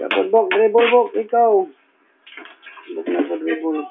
Kapag bok, dribble bok, ikaw. Bok na po dribble.